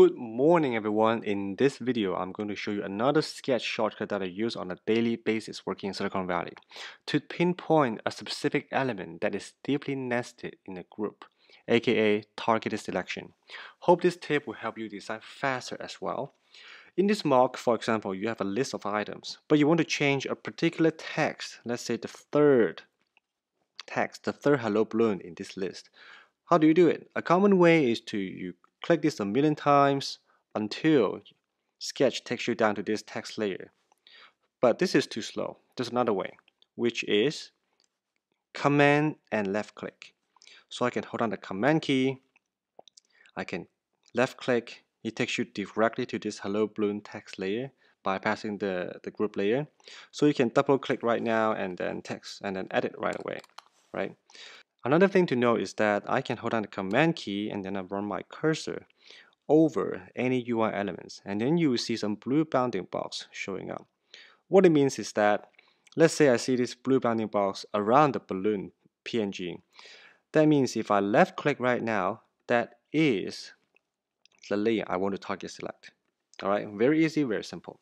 Good morning everyone. In this video, I'm going to show you another sketch shortcut that I use on a daily basis working in Silicon Valley to pinpoint a specific element that is deeply nested in a group, aka targeted selection. Hope this tip will help you design faster as well. In this mock, for example, you have a list of items, but you want to change a particular text, let's say the third text, the third hello balloon in this list. How do you do it? A common way is to you click this a million times until Sketch takes you down to this text layer. But this is too slow. There's another way, which is Command and left click. So I can hold on the Command key, I can left click, it takes you directly to this hello balloon text layer bypassing the, the group layer. So you can double click right now and then text and then edit right away, right? Another thing to note is that I can hold down the command key and then I run my cursor over any UI elements and then you will see some blue bounding box showing up. What it means is that let's say I see this blue bounding box around the balloon PNG. That means if I left click right now, that is the layer I want to target select. Alright, very easy, very simple.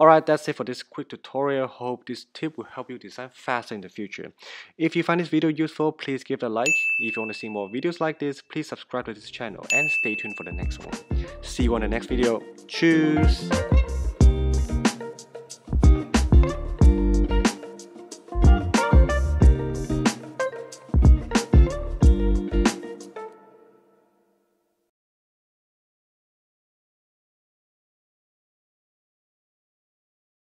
Alright, that's it for this quick tutorial. Hope this tip will help you design faster in the future. If you find this video useful, please give it a like. If you want to see more videos like this, please subscribe to this channel and stay tuned for the next one. See you on the next video. Cheers!